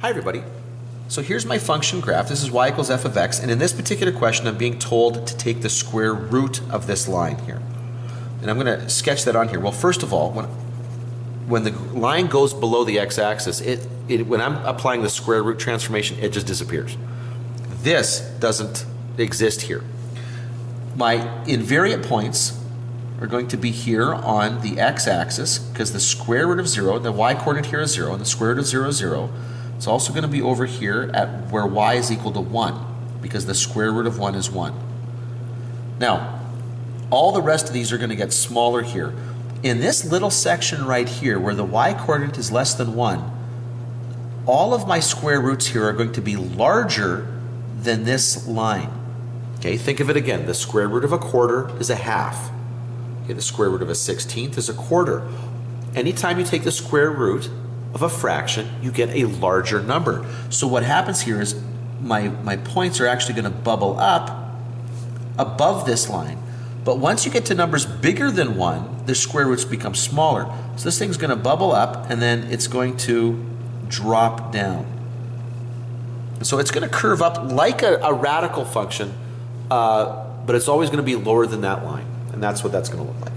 Hi everybody. So here's my function graph. This is y equals f of x, and in this particular question, I'm being told to take the square root of this line here. And I'm going to sketch that on here. Well, first of all, when, when the line goes below the x-axis, it, it, when I'm applying the square root transformation, it just disappears. This doesn't exist here. My invariant points are going to be here on the x-axis because the square root of 0, the y-coordinate here is 0, and the square root of 0 is 0. It's also going to be over here at where y is equal to 1 because the square root of 1 is 1. Now, all the rest of these are going to get smaller here. In this little section right here where the y-coordinate is less than 1, all of my square roots here are going to be larger than this line. Okay, think of it again. The square root of a quarter is a half. Okay, the square root of a sixteenth is a quarter. Anytime you take the square root of a fraction, you get a larger number. So what happens here is my, my points are actually going to bubble up above this line. But once you get to numbers bigger than 1, the square roots become smaller. So this thing's going to bubble up and then it's going to drop down. So it's going to curve up like a, a radical function, uh, but it's always going to be lower than that line. That's what that's going to look like.